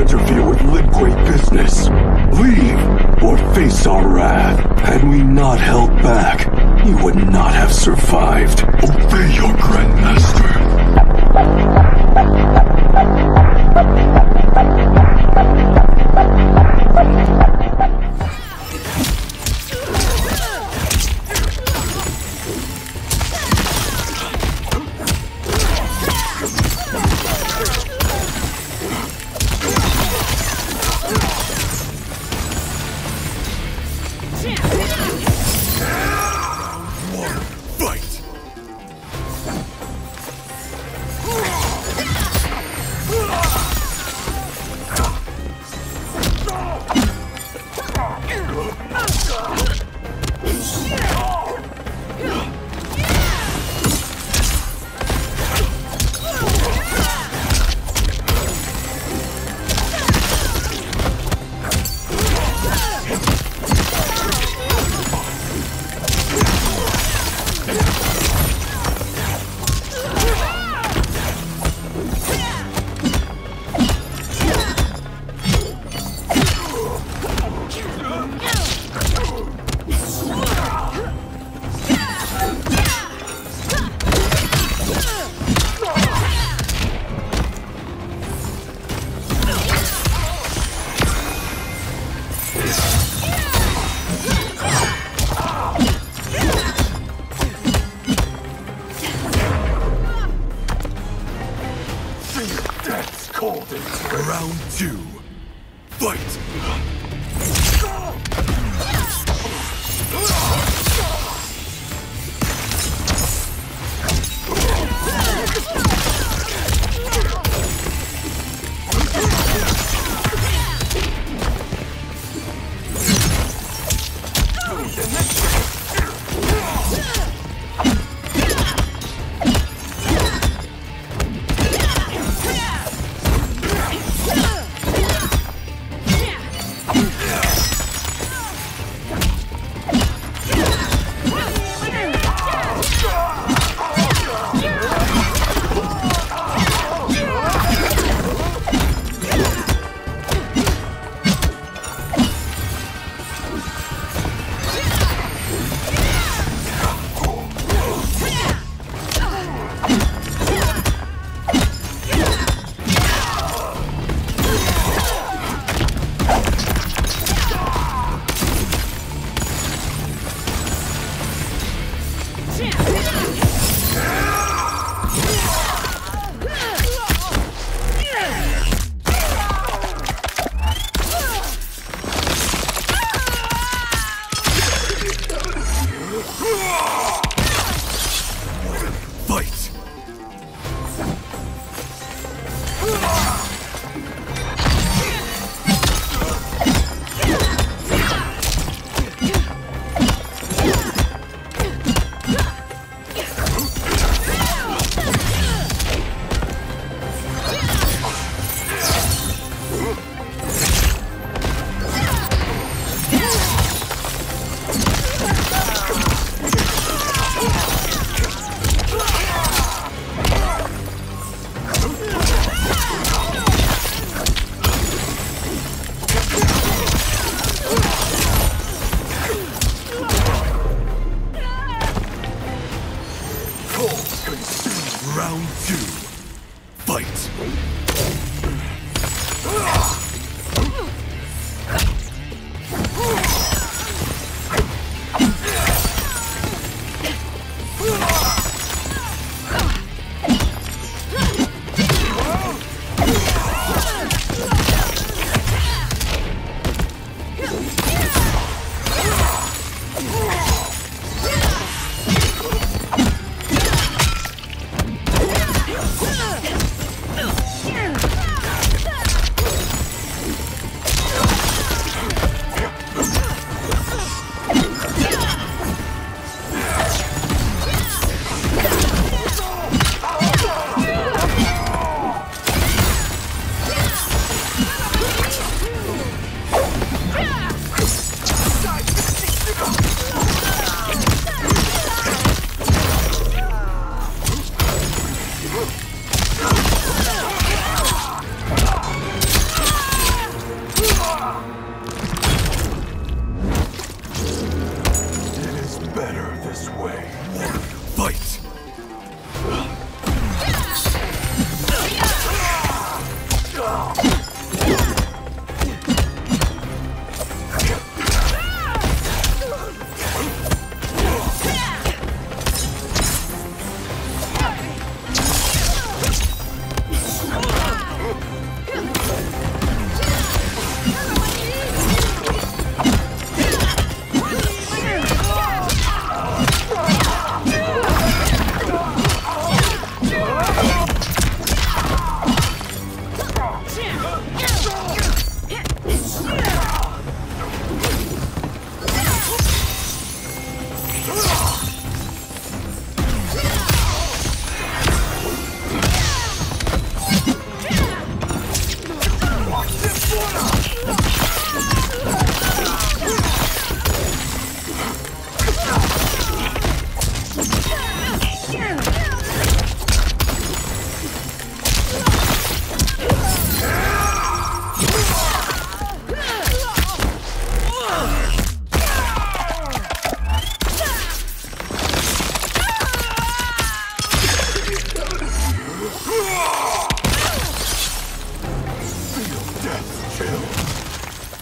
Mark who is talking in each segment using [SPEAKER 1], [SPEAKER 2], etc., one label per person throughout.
[SPEAKER 1] interfere with Kuei business. Leave or face our wrath. Had we not held back, you would not have survived. Obey your Grandmaster.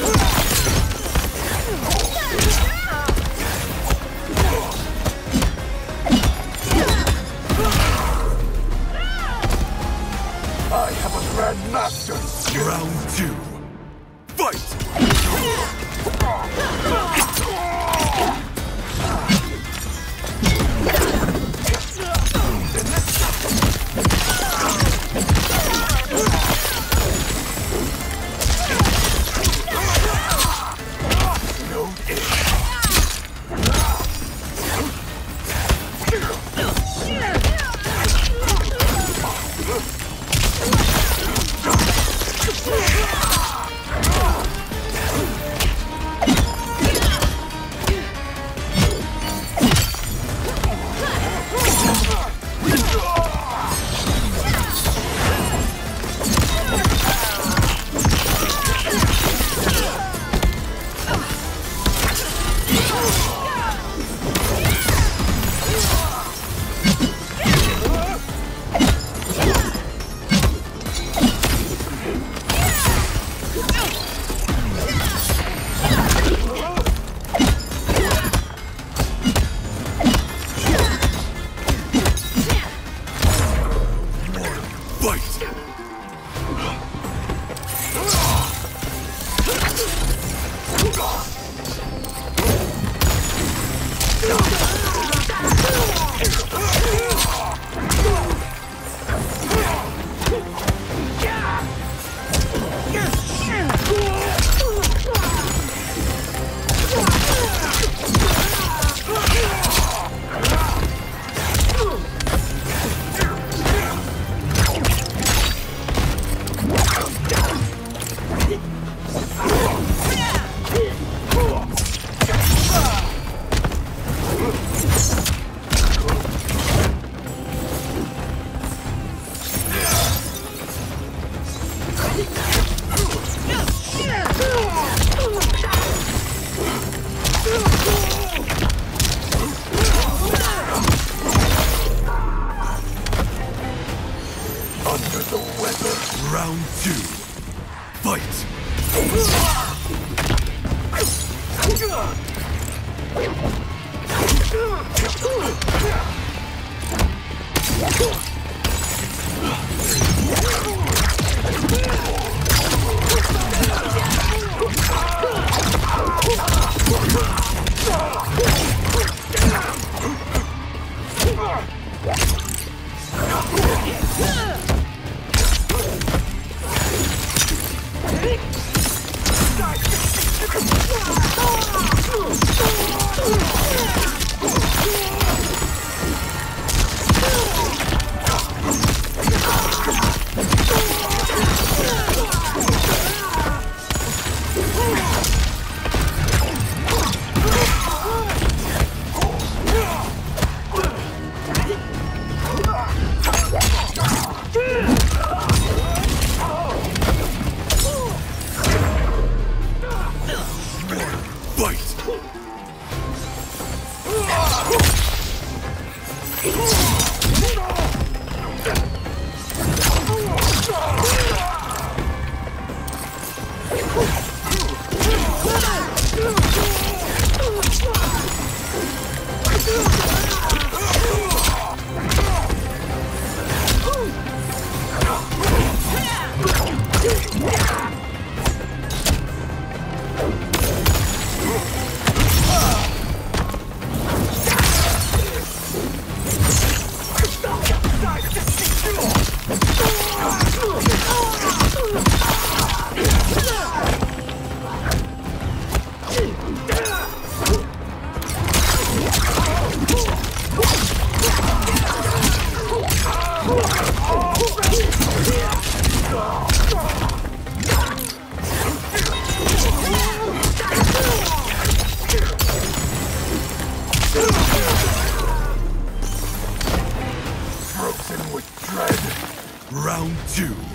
[SPEAKER 2] Ah! I have a grandmaster. Round two, fight!
[SPEAKER 1] Go!
[SPEAKER 2] Frozen
[SPEAKER 1] Round